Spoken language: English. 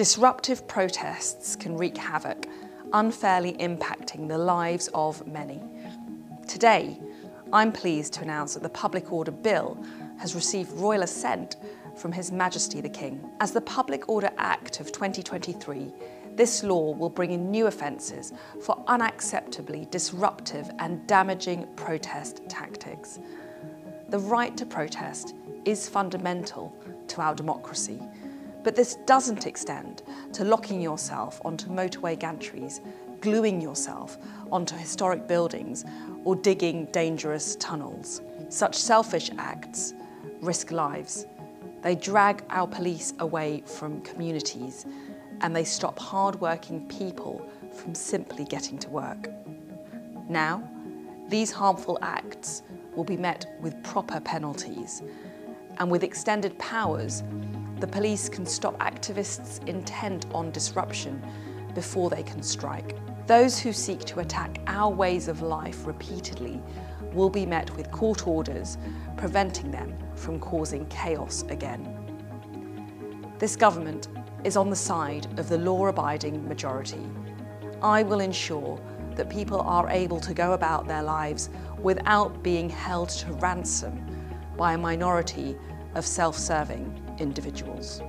Disruptive protests can wreak havoc, unfairly impacting the lives of many. Today, I'm pleased to announce that the Public Order Bill has received royal assent from His Majesty the King. As the Public Order Act of 2023, this law will bring in new offences for unacceptably disruptive and damaging protest tactics. The right to protest is fundamental to our democracy, but this doesn't extend to locking yourself onto motorway gantries, gluing yourself onto historic buildings, or digging dangerous tunnels. Such selfish acts risk lives. They drag our police away from communities and they stop hard-working people from simply getting to work. Now, these harmful acts will be met with proper penalties and with extended powers, the police can stop activists intent on disruption before they can strike. Those who seek to attack our ways of life repeatedly will be met with court orders preventing them from causing chaos again. This government is on the side of the law-abiding majority. I will ensure that people are able to go about their lives without being held to ransom by a minority of self-serving individuals.